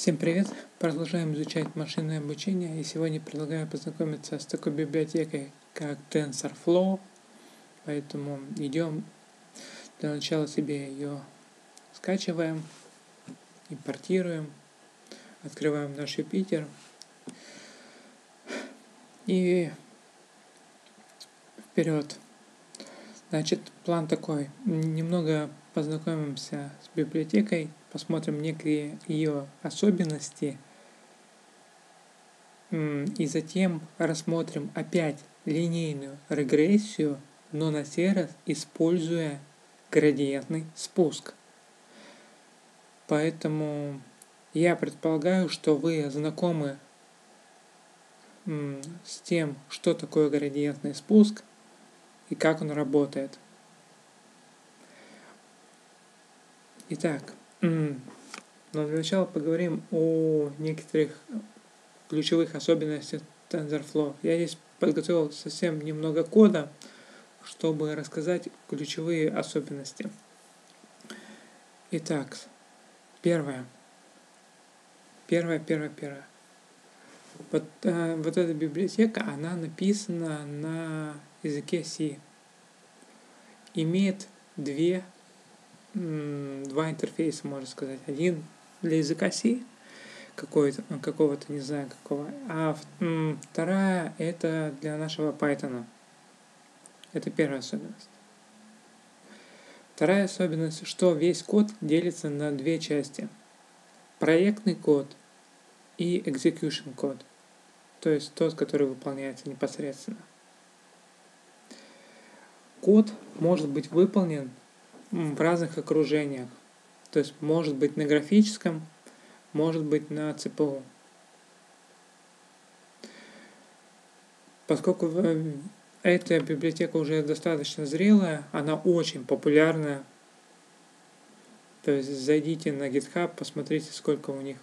Всем привет! Продолжаем изучать машинное обучение и сегодня предлагаю познакомиться с такой библиотекой, как TensorFlow. Поэтому идем для начала себе ее скачиваем, импортируем, открываем наш Юпитер и вперед. Значит, план такой. Немного познакомимся с библиотекой, посмотрим некие ее особенности, и затем рассмотрим опять линейную регрессию, но на сей раз используя градиентный спуск. Поэтому я предполагаю, что вы знакомы с тем, что такое градиентный спуск и как он работает. Итак, но для начала поговорим о некоторых ключевых особенностях TensorFlow. Я здесь подготовил совсем немного кода, чтобы рассказать ключевые особенности. Итак, первое. Первое, первое, первое. Вот, э, вот эта библиотека, она написана на языке C. Имеет две, два интерфейса, можно сказать. Один для языка C, какого-то, какого-то не знаю какого, а вторая это для нашего Python. Это первая особенность. Вторая особенность, что весь код делится на две части. Проектный код и execution код. То есть тот, который выполняется непосредственно. Код может быть выполнен в разных окружениях. То есть может быть на графическом, может быть на ЦПУ. Поскольку эта библиотека уже достаточно зрелая, она очень популярная. То есть зайдите на GitHub, посмотрите, сколько у них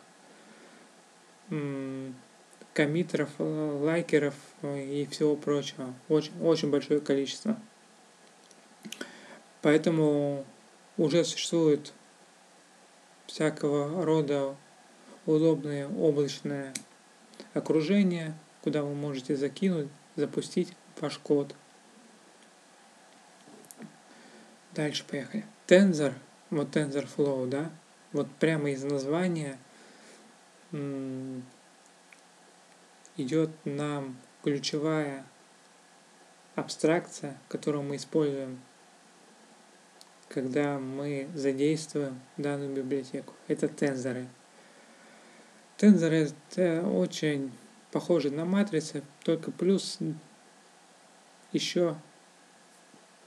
коммитеров, лайкеров и всего прочего. Очень, очень большое количество. Поэтому уже существует всякого рода удобные облачные окружения, куда вы можете закинуть, запустить ваш код. Дальше поехали. Tensor, вот TensorFlow, да, вот прямо из названия идет нам ключевая абстракция, которую мы используем, когда мы задействуем данную библиотеку. Это тензоры. Тензоры это очень похожи на матрицы, только плюс еще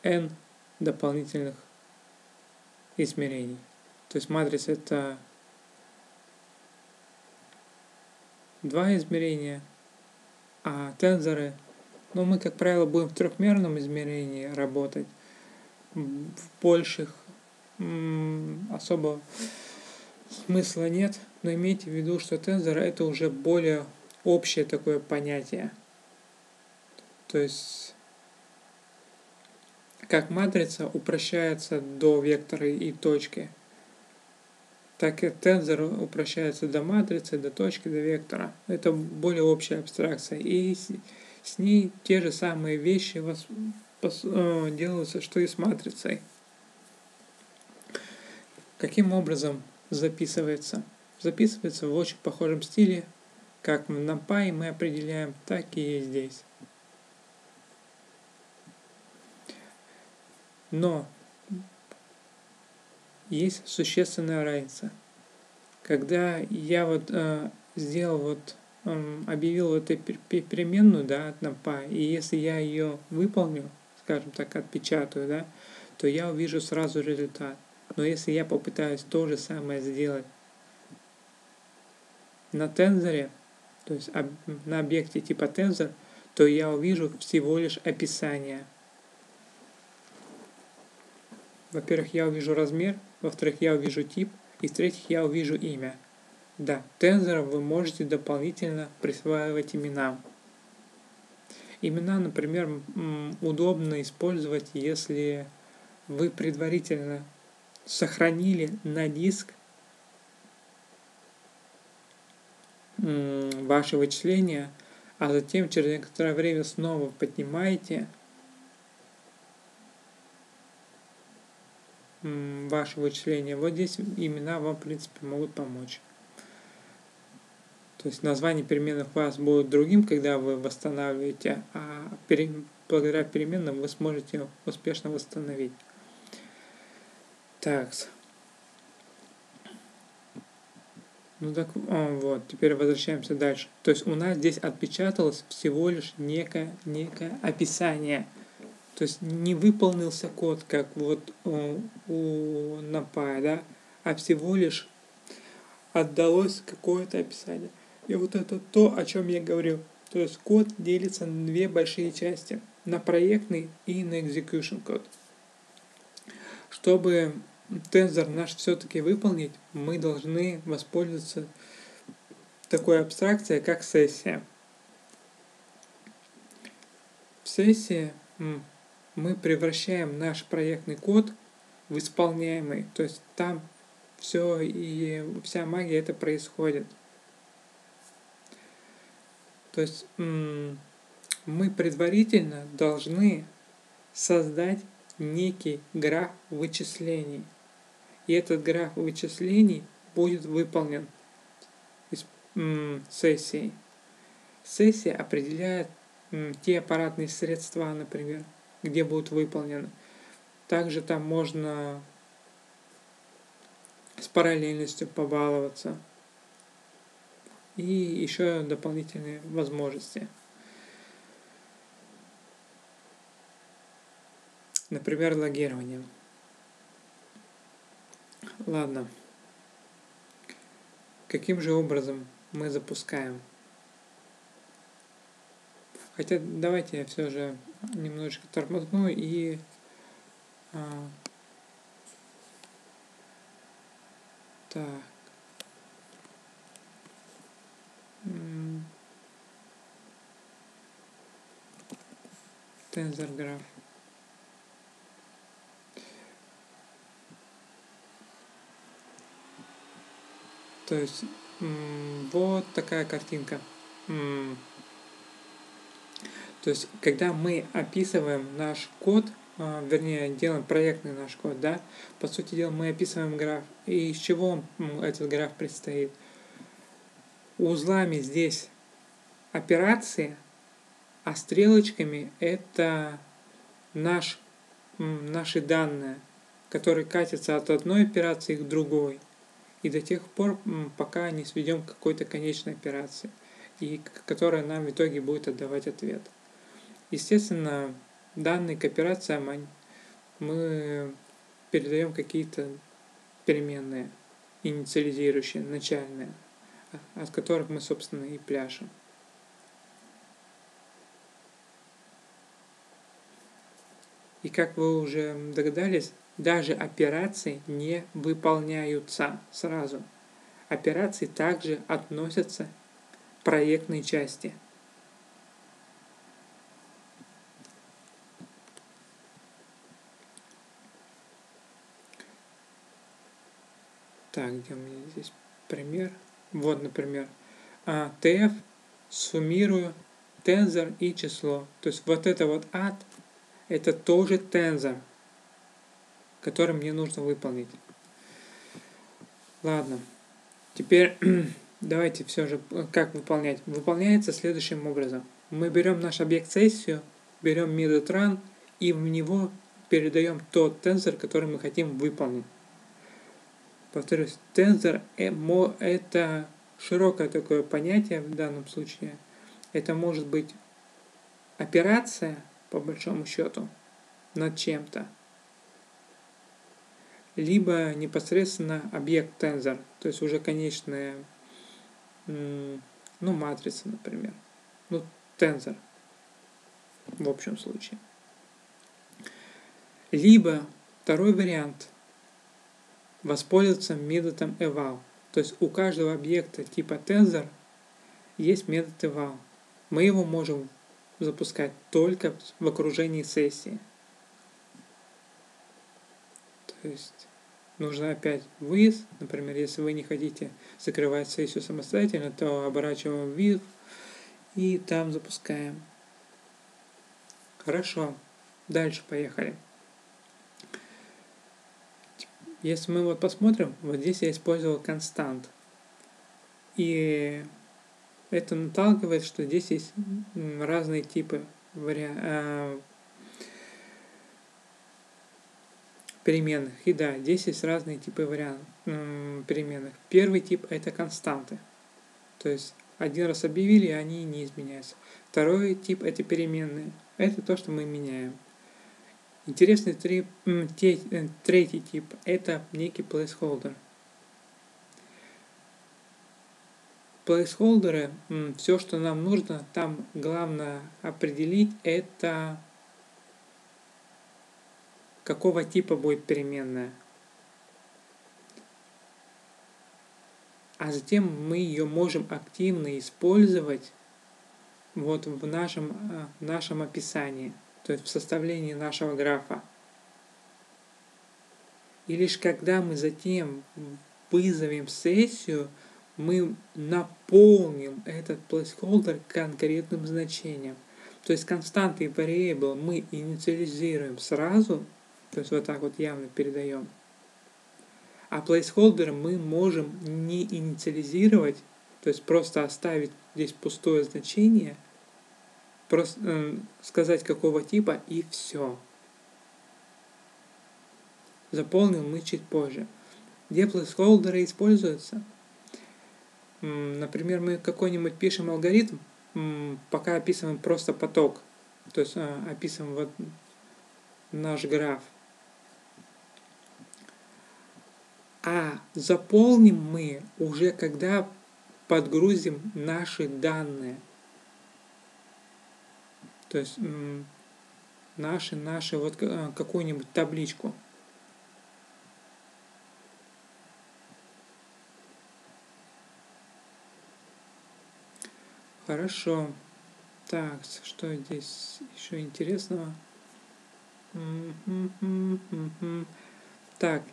n дополнительных измерений. То есть матрица это два измерения, а тензоры, ну мы как правило будем в трехмерном измерении работать, в больших особо смысла нет, но имейте в виду, что тензор это уже более общее такое понятие. То есть как матрица упрощается до вектора и точки, так и тензор упрощается до матрицы, до точки, до вектора. Это более общая абстракция. И с, с ней те же самые вещи вас, пос, э, делаются, что и с матрицей. Каким образом записывается? Записывается в очень похожем стиле, как в NumPy мы определяем, так и здесь. Но есть существенная разница. Когда я вот э, сделал вот э, объявил вот эту переменную, да, от NumPy, и если я ее выполню, скажем так, отпечатаю, да, то я увижу сразу результат. Но если я попытаюсь то же самое сделать на тензоре, то есть на объекте типа тензор, то я увижу всего лишь описание. Во-первых, я увижу размер, во-вторых, я увижу тип, и в-третьих, я увижу имя. Да, тензорам вы можете дополнительно присваивать имена. Имена, например, удобно использовать, если вы предварительно сохранили на диск ваши вычисления, а затем через некоторое время снова поднимаете ваши вычисления. Вот здесь имена вам, в принципе, могут помочь. То есть название переменных у вас будет другим, когда вы восстанавливаете, а пере... благодаря переменным вы сможете успешно восстановить. Так. Ну так, вот, теперь возвращаемся дальше. То есть у нас здесь отпечаталось всего лишь некое, некое описание. То есть не выполнился код, как вот у, у NumPy, да, а всего лишь отдалось какое-то описание. И вот это то, о чем я говорил. То есть код делится на две большие части. На проектный и на execution код. Чтобы тензор наш все-таки выполнить, мы должны воспользоваться такой абстракцией, как сессия. В сессии мы превращаем наш проектный код в исполняемый. То есть там все и вся магия это происходит. То есть мы предварительно должны создать некий граф вычислений. И этот граф вычислений будет выполнен из сессии. Сессия определяет те аппаратные средства, например, где будут выполнены. Также там можно с параллельностью побаловаться. И еще дополнительные возможности. Например, логирование. Ладно. Каким же образом мы запускаем? Хотя давайте я все же немножечко тормозну и а, так. Тензор граф. То есть вот такая картинка. То есть, когда мы описываем наш код, а, вернее, делаем проектный наш код, да, по сути дела, мы описываем граф. И из чего этот граф предстоит? Узлами здесь операции, а стрелочками это наш, наши данные, которые катятся от одной операции к другой. И до тех пор, пока не сведем к какой-то конечной операции, и которая нам в итоге будет отдавать ответ. Естественно, данные к операциям мы передаем какие-то переменные, инициализирующие, начальные, от которых мы, собственно, и пляшем. И как вы уже догадались, даже операции не выполняются сразу. Операции также относятся к проектной части – Так, где у меня здесь пример? Вот, например, а, tf суммирую тензор и число. То есть вот это вот ад, это тоже тензор, который мне нужно выполнить. Ладно, теперь давайте все же, как выполнять. Выполняется следующим образом. Мы берем наш объект сессию, берем midtrun и в него передаем тот тензор, который мы хотим выполнить. Повторюсь, тензор – это широкое такое понятие в данном случае. Это может быть операция, по большому счету, над чем-то, либо непосредственно объект тензор, то есть уже конечная, ну, матрица, например. Ну, тензор в общем случае. Либо второй вариант – воспользоваться методом eval. То есть у каждого объекта типа tensor есть метод eval. Мы его можем запускать только в окружении сессии. То есть нужно опять выезд. Например, если вы не хотите закрывать сессию самостоятельно, то оборачиваем вверх и там запускаем. Хорошо. Дальше поехали. Если мы вот посмотрим, вот здесь я использовал констант. И это наталкивает, что здесь есть разные типы вариа а, переменных. И да, здесь есть разные типы вариантов переменных. Первый тип это константы. То есть один раз объявили, и они не изменяются. Второй тип это переменные. Это то, что мы меняем. Интересный три, те, э, третий тип – это некий placeholder. Placeholder – все, что нам нужно, там главное определить, это какого типа будет переменная. А затем мы ее можем активно использовать вот в нашем, э, в нашем описании есть в составлении нашего графа. И лишь когда мы затем вызовем сессию, мы наполним этот placeholder конкретным значением. То есть константы и variable мы инициализируем сразу, то есть вот так вот явно передаем. А placeholder мы можем не инициализировать, то есть просто оставить здесь пустое значение – просто э, сказать какого типа и все. Заполнил мы чуть позже. Где placeholder используются? Например, мы какой-нибудь пишем алгоритм, пока описываем просто поток. То есть э, описываем вот наш граф. А заполним мы уже когда подгрузим наши данные – то есть наши, наши, вот э, какую-нибудь табличку. Хорошо. Так, что здесь еще интересного? Так,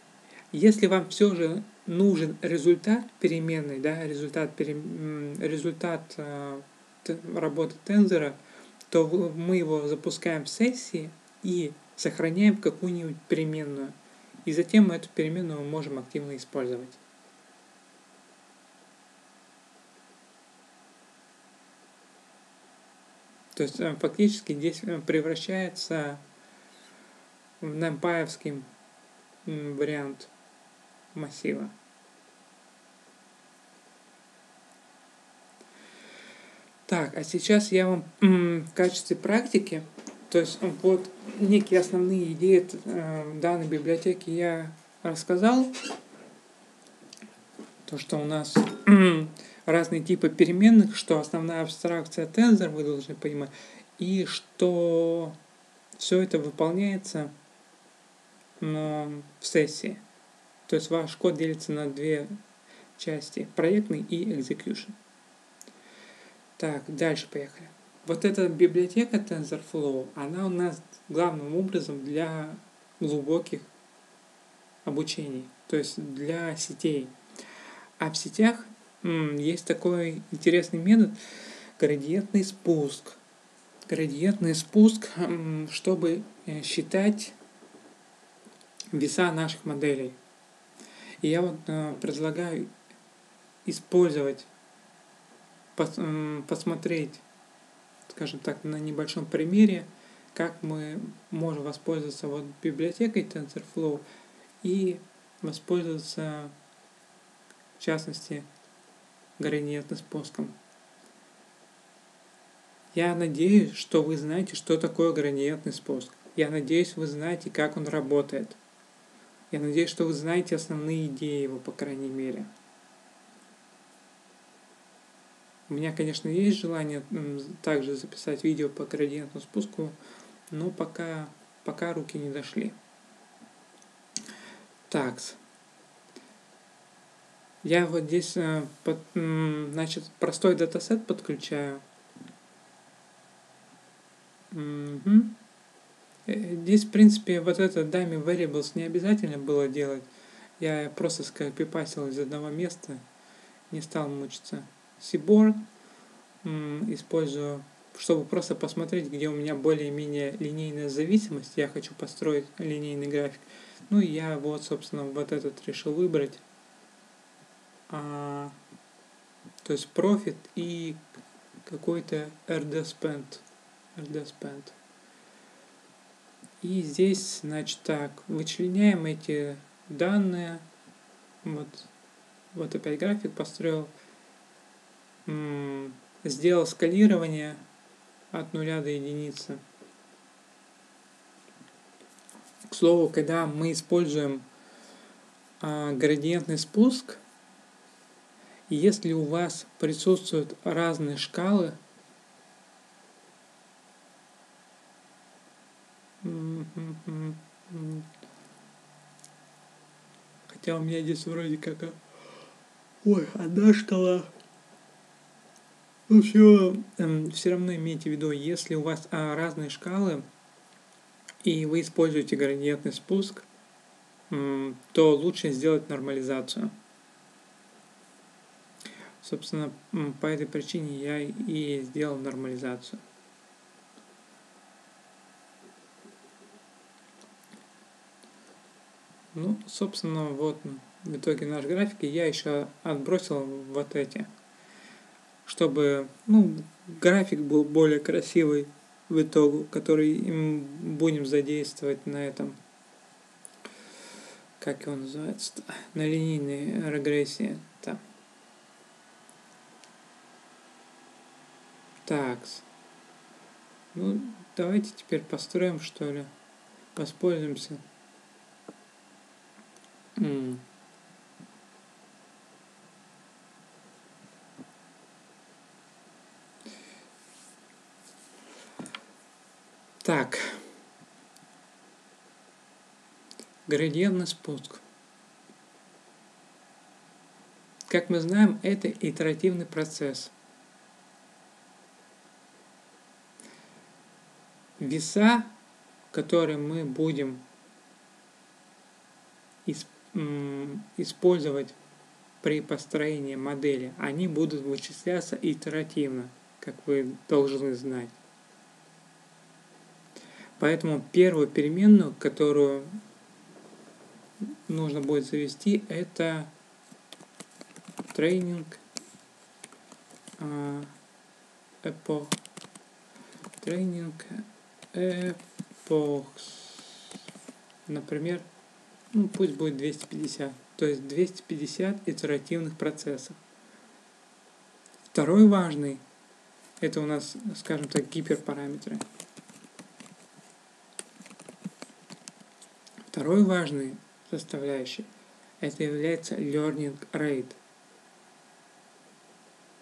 если вам все же нужен результат переменной, да, результат, результат э, работы тензора – то мы его запускаем в сессии и сохраняем какую-нибудь переменную. И затем мы эту переменную можем активно использовать. То есть э, фактически здесь э, превращается в нампаевский вариант массива. Так, а сейчас я вам в качестве практики, то есть вот некие основные идеи э, данной библиотеки я рассказал. То, что у нас разные типы переменных, что основная абстракция тензор, вы должны понимать, и что все это выполняется в сессии. То есть ваш код делится на две части, проектный и execution. Так, дальше поехали. Вот эта библиотека TensorFlow, она у нас главным образом для глубоких обучений, то есть для сетей. А в сетях есть такой интересный метод градиентный спуск. Градиентный спуск, чтобы э, считать веса наших моделей. И я вот э, предлагаю использовать посмотреть, скажем так, на небольшом примере, как мы можем воспользоваться вот библиотекой TensorFlow и воспользоваться, в частности, градиентным спуском. Я надеюсь, что вы знаете, что такое градиентный спуск. Я надеюсь, вы знаете, как он работает. Я надеюсь, что вы знаете основные идеи его, по крайней мере. У меня, конечно, есть желание также записать видео по градиентному спуску, но пока, пока руки не дошли. Так. Я вот здесь, э, под, значит, простой датасет подключаю. Угу. Здесь, в принципе, вот это dummy variables не обязательно было делать. Я просто скопипасил из одного места, не стал мучиться. Seaborn использую, чтобы просто посмотреть, где у меня более-менее линейная зависимость. Я хочу построить линейный график. Ну и я вот, собственно, вот этот решил выбрать. А, то есть profit и какой-то RD spend. RD spend. И здесь, значит, так, вычленяем эти данные. Вот, вот опять график построил. Сделал скалирование от нуля до единицы. К слову, когда мы используем а, градиентный спуск, если у вас присутствуют разные шкалы, хотя у меня здесь вроде как... А, ой, одна шкала. Ну все, эм, все равно имейте в виду, если у вас а, разные шкалы, и вы используете градиентный спуск, то лучше сделать нормализацию. Собственно, по этой причине я и сделал нормализацию. Ну, собственно, вот в итоге наш график. И я еще отбросил вот эти, чтобы ну, график был более красивый в итогу, который им будем задействовать на этом, как его называется, на линейной регрессии. Там. Так. Ну, давайте теперь построим, что ли. Воспользуемся. Mm. Так. Градиентный спуск. Как мы знаем, это итеративный процесс. Веса, которые мы будем использовать при построении модели, они будут вычисляться итеративно, как вы должны знать. Поэтому первую переменную, которую нужно будет завести, это тренинг эпох тренинг эпох например ну пусть будет 250 то есть 250 итеративных процессов. Второй важный это у нас скажем так гиперпараметры Второй важный составляющий это является learning rate,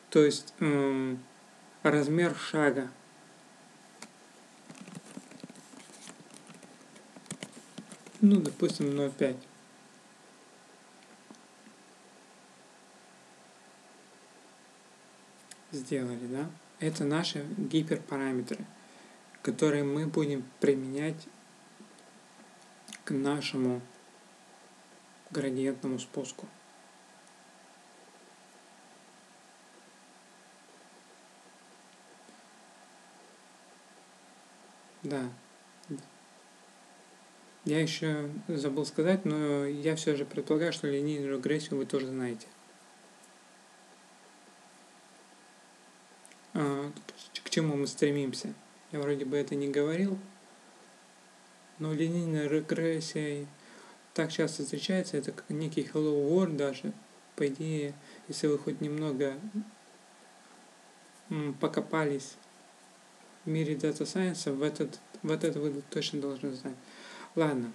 то есть эм, размер шага. Ну, допустим, 0,5. Сделали, да? Это наши гиперпараметры, которые мы будем применять к нашему градиентному спуску. Да. Я еще забыл сказать, но я все же предполагаю, что линейную регрессию вы тоже знаете. А, к чему мы стремимся? Я вроде бы это не говорил, но линейная регрессия так часто встречается, это как некий hello world даже. По идее, если вы хоть немного покопались в мире Science, в этот, в этот вы точно должны знать. Ладно.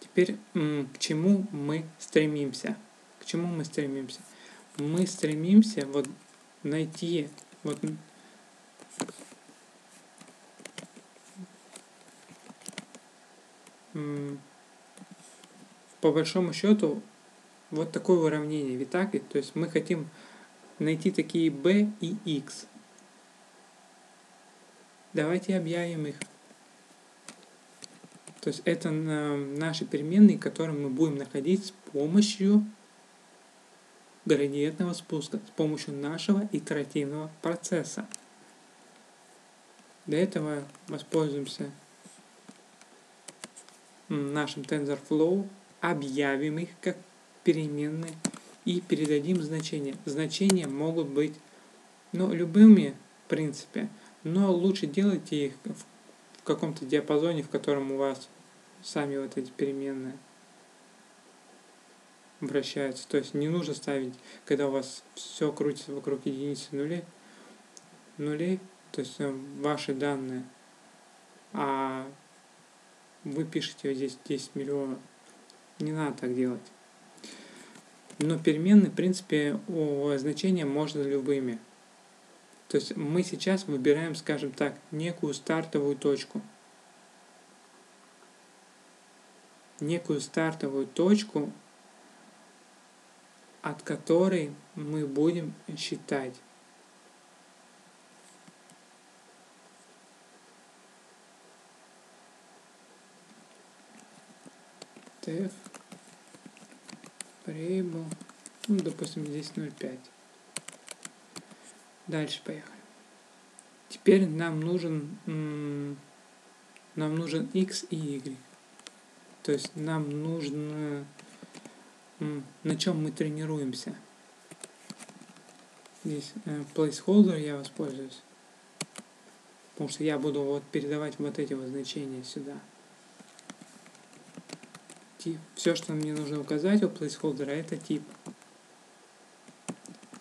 Теперь к чему мы стремимся? К чему мы стремимся? Мы стремимся вот найти вот по большому счету вот такое уравнение Витаки, то есть мы хотим найти такие b и x. Давайте объявим их. То есть это наши переменные, которые мы будем находить с помощью градиентного спуска, с помощью нашего итеративного процесса. Для этого воспользуемся нашим TensorFlow, объявим их как переменные и передадим значения. Значения могут быть ну, любыми, в принципе, но лучше делайте их в каком-то диапазоне, в котором у вас сами вот эти переменные вращаются. То есть не нужно ставить, когда у вас все крутится вокруг единицы нулей, нулей, то есть э, ваши данные, а вы пишете здесь 10 миллионов. Не надо так делать. Но переменные, в принципе, у значения можно любыми. То есть мы сейчас выбираем, скажем так, некую стартовую точку. Некую стартовую точку, от которой мы будем считать. TF Variable, ну, допустим, здесь 0,5. Дальше поехали. Теперь нам нужен нам нужен x и y. То есть нам нужно на чем мы тренируемся. Здесь э, placeholder я воспользуюсь. Потому что я буду вот передавать вот эти вот значения сюда тип. Все, что мне нужно указать у placeholder, это тип.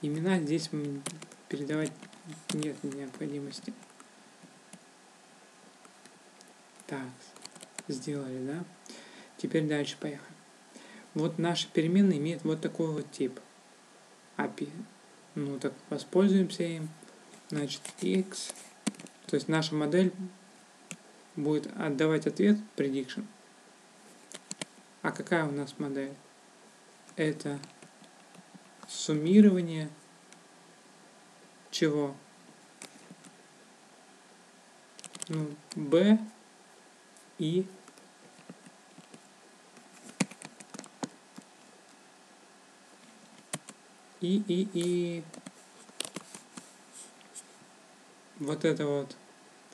Имена здесь передавать нет необходимости. Так, сделали, да? Теперь дальше поехали. Вот наша переменная имеет вот такой вот тип. API. Ну так воспользуемся им. Значит, x. То есть наша модель будет отдавать ответ prediction. А какая у нас модель? Это суммирование чего? Ну, b и и и и вот это вот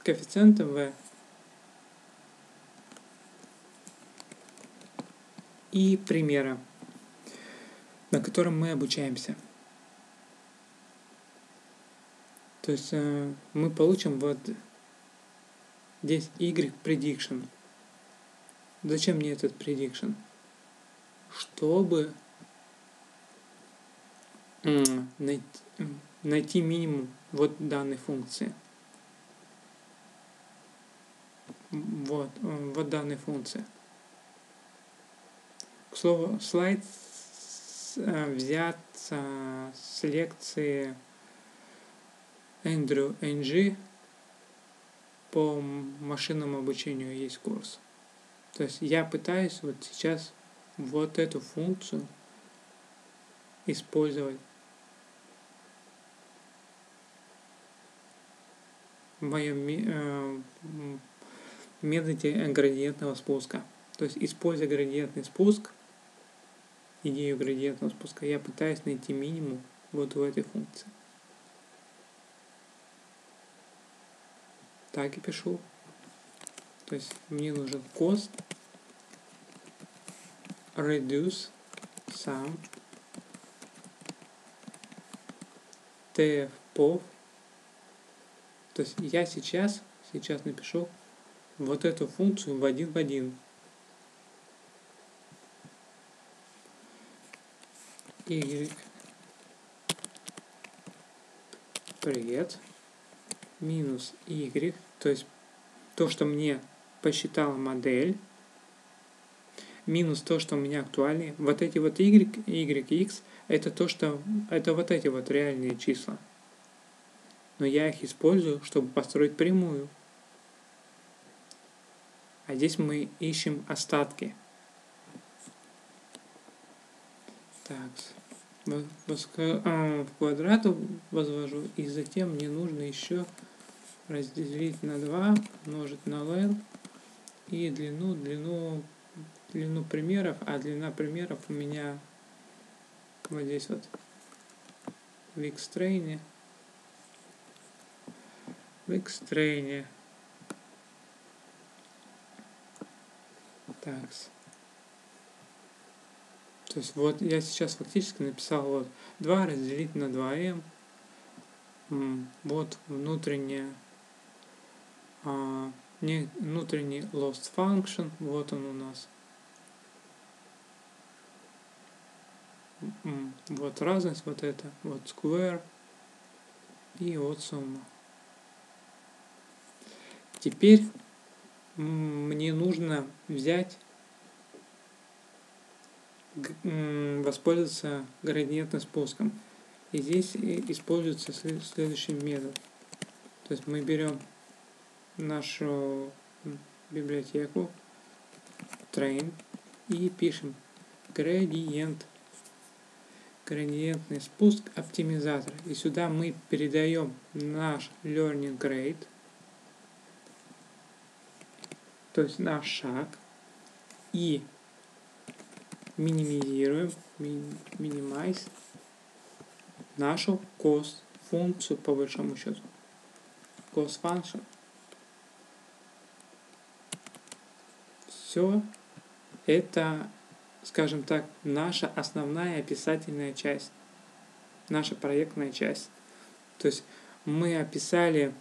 коэффициенты v и примера, на котором мы обучаемся. То есть э, мы получим вот здесь y prediction. Зачем мне этот prediction? Чтобы найти, найти минимум вот данной функции. Вот, э, вот данной функции. К слову, слайд э, взят с лекции Эндрю Энджи по машинному обучению есть курс. То есть я пытаюсь вот сейчас вот эту функцию использовать в моем э, методе градиентного спуска. То есть, используя градиентный спуск, идею градиентного спуска, я пытаюсь найти минимум вот в этой функции. Так и пишу. То есть мне нужен cost reduce sum tfpov. То есть я сейчас, сейчас напишу вот эту функцию в один в один. Y привет минус y, то есть то, что мне посчитала модель, минус то, что у меня актуальные. Вот эти вот y, y, x, это то, что, это вот эти вот реальные числа. Но я их использую, чтобы построить прямую. А здесь мы ищем остатки. Так, а, в квадрату возвожу, и затем мне нужно еще разделить на 2, умножить на l, и длину, длину, длину примеров, а длина примеров у меня вот здесь вот в X-трейне. В X-трейне. Так. То есть вот я сейчас фактически написал вот 2 разделить на 2m. Вот внутренняя а, не внутренний lost function, вот он у нас. Вот разность, вот это, вот square и вот сумма. Теперь мне нужно взять, воспользоваться градиентным спуском. И здесь используется следующий метод. То есть мы берем нашу библиотеку train и пишем градиент градиентный спуск оптимизатор и сюда мы передаем наш learning rate то есть наш шаг и минимизируем минимайз нашу cost функцию по большому счету cost function все это, скажем так, наша основная описательная часть, наша проектная часть. То есть мы описали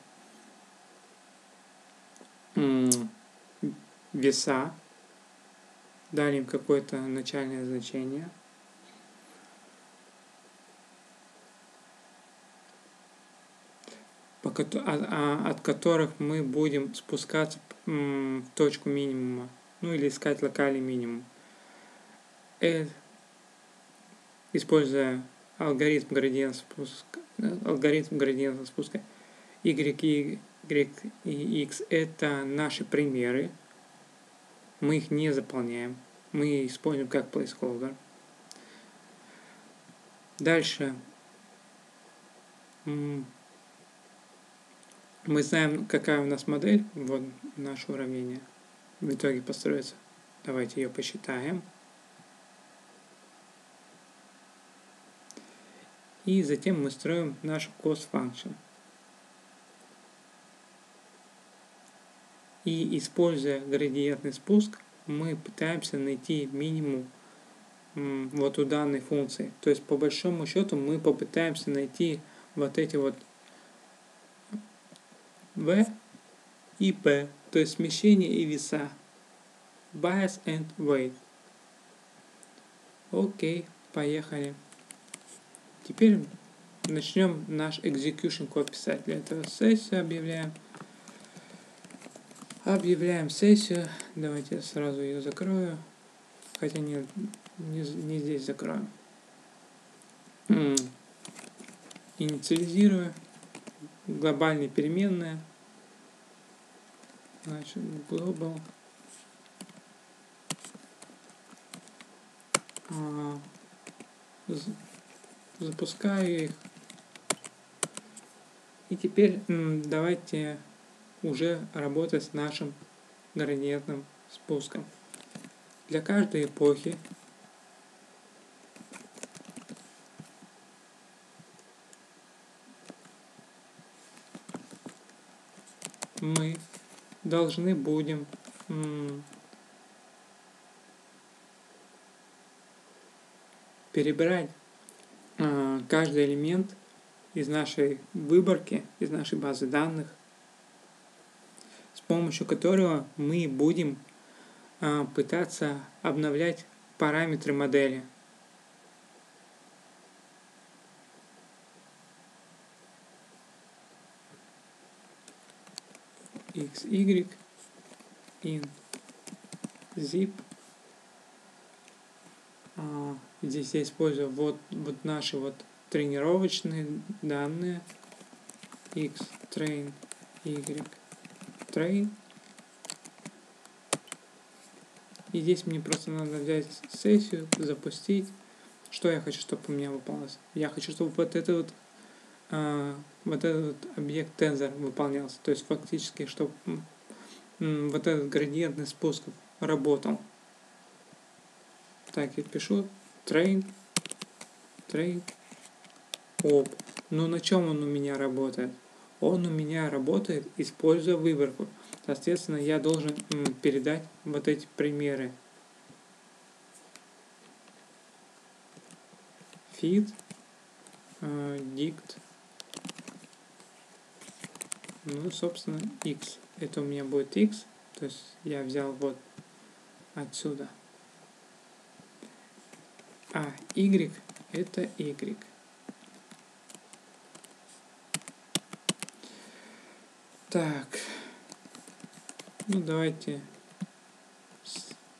веса, дали им какое-то начальное значение. А, а, от которых мы будем спускаться в точку минимума ну или искать локальный минимум. Э, используя алгоритм градиента спуска, алгоритм градиента спуска y, y, и x это наши примеры. Мы их не заполняем. Мы используем как placeholder. Дальше мы знаем, какая у нас модель, вот наше уравнение – в итоге построится. Давайте ее посчитаем. И затем мы строим наш cost function. И используя градиентный спуск, мы пытаемся найти минимум вот у данной функции. То есть по большому счету мы попытаемся найти вот эти вот v и p то есть смещение и веса. Bias and weight. Окей, поехали. Теперь начнем наш execution код писать. Для этого сессию объявляем. Объявляем сессию. Давайте я сразу ее закрою. Хотя не, не, не здесь закрою. Инициализирую. Глобальные переменные значит global а, запускаю их и теперь давайте уже работать с нашим градиентным спуском. Для каждой эпохи мы должны будем перебирать э, каждый элемент из нашей выборки, из нашей базы данных, помощью которого мы будем э, пытаться обновлять параметры модели. xy in zip. А, здесь я использую вот, вот наши вот тренировочные данные x train y train и здесь мне просто надо взять сессию запустить что я хочу чтобы у меня выполнилось я хочу чтобы вот это вот а, вот этот объект тензор выполнялся. То есть фактически, чтобы вот этот градиентный спуск работал. Так, я пишу train, train, оп. Но на чем он у меня работает? Он у меня работает, используя выборку. Соответственно, я должен передать вот эти примеры. feed, э, dict, ну, собственно, x. Это у меня будет x, то есть я взял вот отсюда. А y это y. Так. Ну, давайте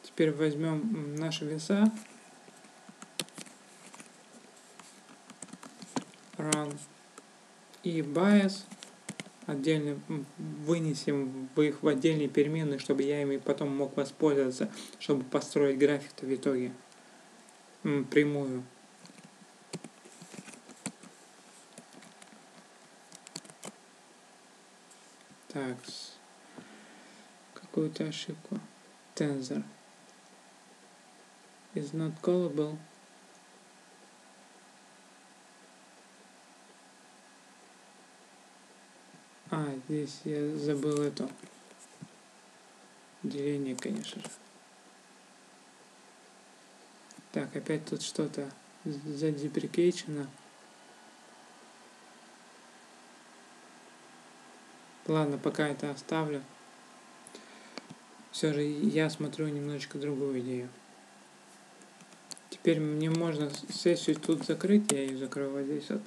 теперь возьмем наши веса. Run. И bias отдельно вынесем в их в отдельные переменные, чтобы я ими потом мог воспользоваться, чтобы построить график в итоге прямую. Так, какую-то ошибку. Tensor is not callable. А, здесь я забыл это. Деление, конечно же. Так, опять тут что-то задеприкейчено. Ладно, пока это оставлю. Все же я смотрю немножечко другую идею. Теперь мне можно сессию тут закрыть, я ее закрою вот здесь вот.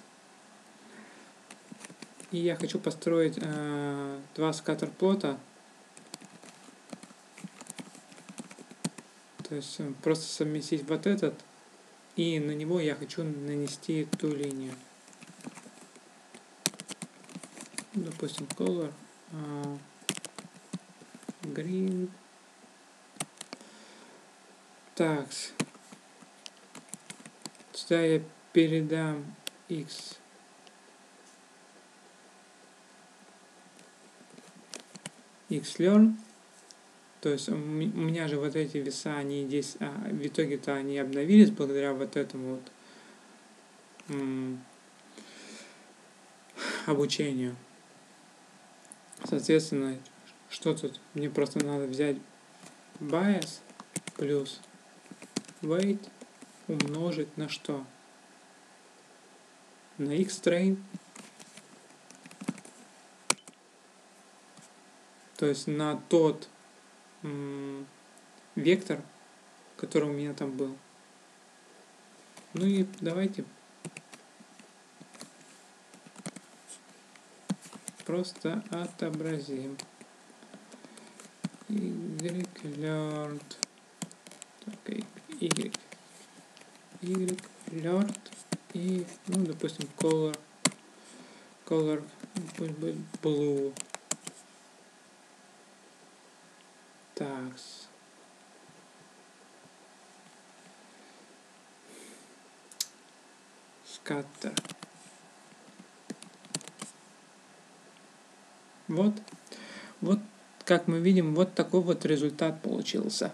И я хочу построить э, два скаттерплота. То есть э, просто совместить вот этот. И на него я хочу нанести ту линию. допустим, color uh, green. Так, сюда я передам x. xlearn. То есть у меня же вот эти веса, они здесь, а, в итоге-то они обновились благодаря вот этому вот обучению. Соответственно, что тут? Мне просто надо взять bias плюс weight умножить на что? На x-train. То есть на тот вектор, который у меня там был. Ну и давайте просто отобразим. Y learned. Так, Y. Y learned. И, ну, допустим, color. Color пусть будет blue. Так. Scatter. Вот. Вот, как мы видим, вот такой вот результат получился.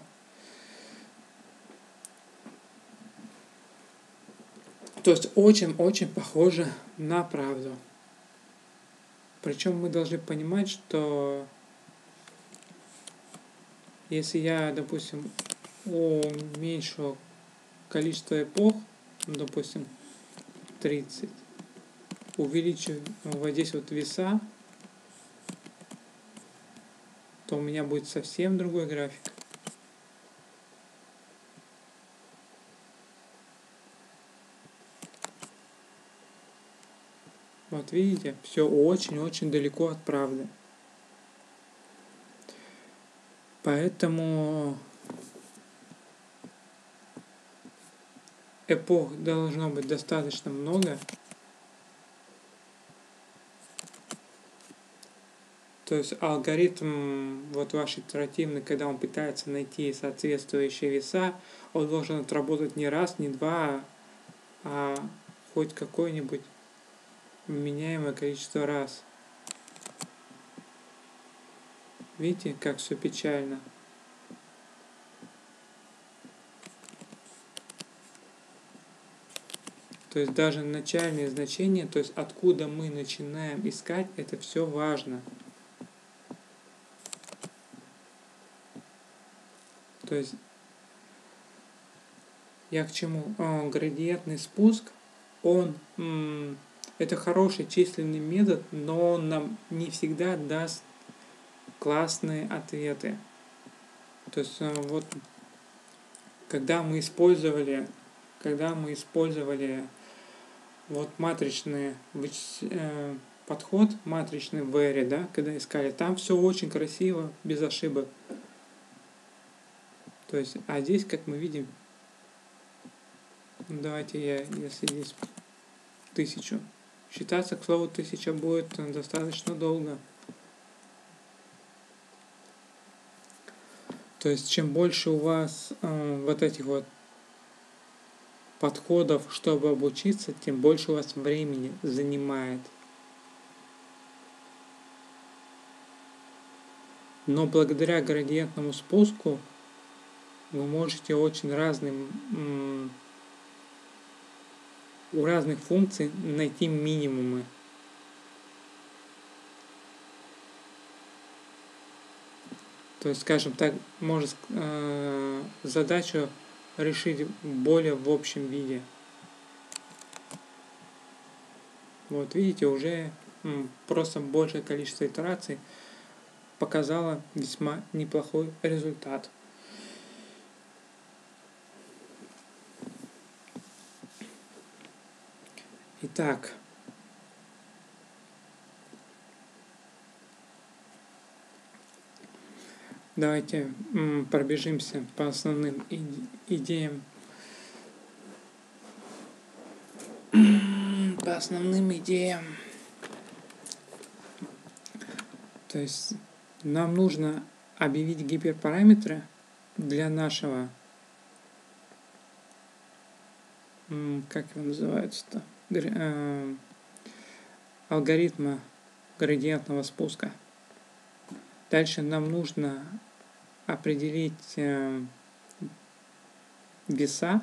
То есть очень-очень похоже на правду. Причем мы должны понимать, что если я, допустим, уменьшу количество эпох, ну, допустим, 30, увеличу вот здесь вот веса, то у меня будет совсем другой график. Вот видите, все очень-очень далеко от правды. Поэтому эпох должно быть достаточно много, То есть алгоритм вот ваш итеративный, когда он пытается найти соответствующие веса, он должен отработать не раз, не два, а хоть какое-нибудь меняемое количество раз. Видите, как все печально. То есть даже начальные значения, то есть откуда мы начинаем искать, это все важно. То есть я к чему? О, градиентный спуск, он это хороший численный метод, но он нам не всегда даст классные ответы. То есть э, вот когда мы использовали, когда мы использовали вот матричный э, подход, матричный в эре, да, когда искали, там все очень красиво, без ошибок. То есть, а здесь, как мы видим, давайте я, если здесь тысячу, считаться, к слову, тысяча будет достаточно долго. То есть, чем больше у вас э, вот этих вот подходов, чтобы обучиться, тем больше у вас времени занимает. Но благодаря градиентному спуску вы можете очень разным у разных функций найти минимумы. То есть, скажем так, может э, задачу решить более в общем виде. Вот видите, уже просто большее количество итераций показало весьма неплохой результат. Итак, давайте пробежимся по основным идеям. По основным идеям. То есть нам нужно объявить гиперпараметры для нашего, как его называется-то, алгоритма градиентного спуска. Дальше нам нужно определить э, веса.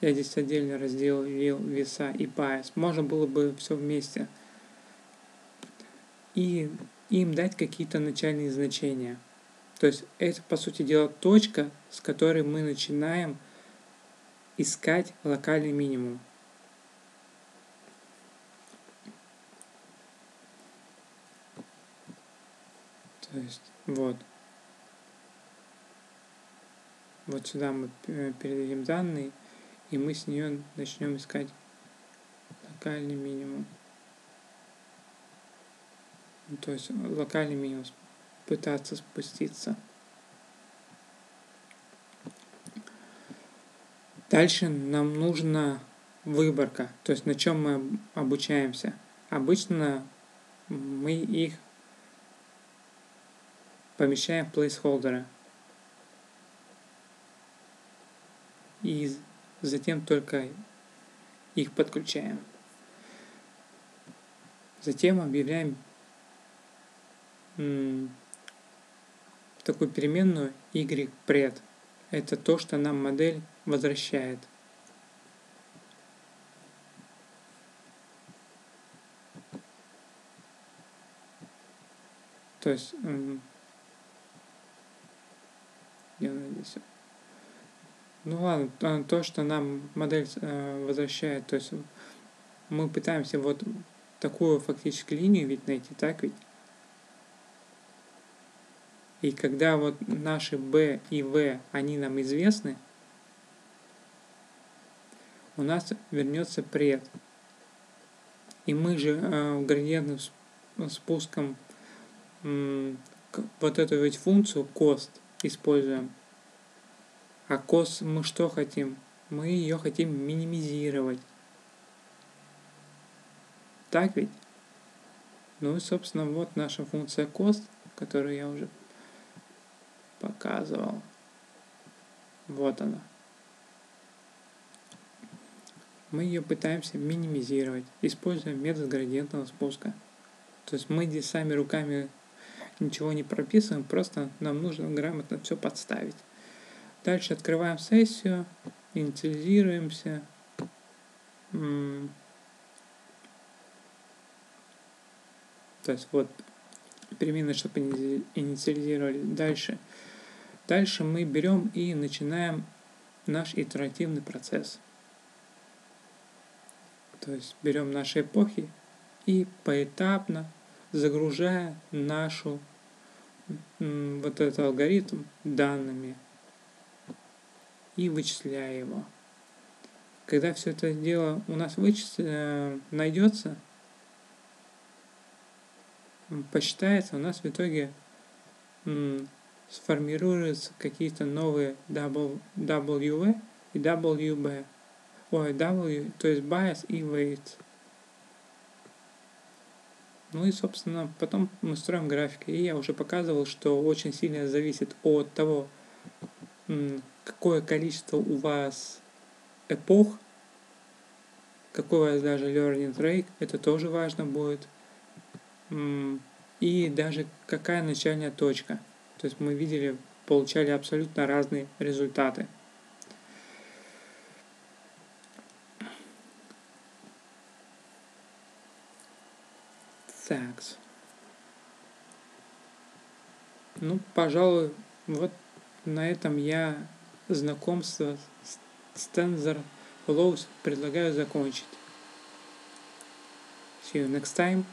Я здесь отдельно разделил веса и bias. Можно было бы все вместе. И им дать какие-то начальные значения. То есть это, по сути дела, точка, с которой мы начинаем искать локальный минимум. То есть вот. Вот сюда мы передадим данные, и мы с нее начнем искать локальный минимум. Ну, то есть локальный минимум пытаться спуститься. Дальше нам нужна выборка, то есть на чем мы обучаемся. Обычно мы их помещаем плейсхолдеры. И затем только их подключаем. Затем объявляем такую переменную y_pred. Это то, что нам модель возвращает. То есть здесь? Ну ладно, то, что нам модель э, возвращает, то есть мы пытаемся вот такую фактически линию ведь найти, так ведь? И когда вот наши B и V, они нам известны, у нас вернется пред. И мы же э, градиентным спуском э, вот эту ведь функцию cost – используем. А кос мы что хотим? Мы ее хотим минимизировать. Так ведь? Ну и, собственно, вот наша функция cost, которую я уже показывал. Вот она. Мы ее пытаемся минимизировать, используя метод градиентного спуска. То есть мы здесь сами руками ничего не прописываем, просто нам нужно грамотно все подставить. Дальше открываем сессию, инициализируемся. То есть вот переменные, чтобы инициализировали. Дальше. Дальше мы берем и начинаем наш итеративный процесс. То есть берем наши эпохи и поэтапно загружая нашу вот этот алгоритм данными и вычисляя его. Когда все это дело у нас вычис... Э, найдется, посчитается, у нас в итоге сформируются какие-то новые W и WB. Ой, W, то есть bias и weight. Ну и, собственно, потом мы строим графики. И я уже показывал, что очень сильно зависит от того, какое количество у вас эпох, какой у вас даже learning rate, это тоже важно будет. И даже какая начальная точка. То есть мы видели, получали абсолютно разные результаты. Так. Ну, пожалуй, вот на этом я знакомство с Tensor Flows предлагаю закончить. See you next time.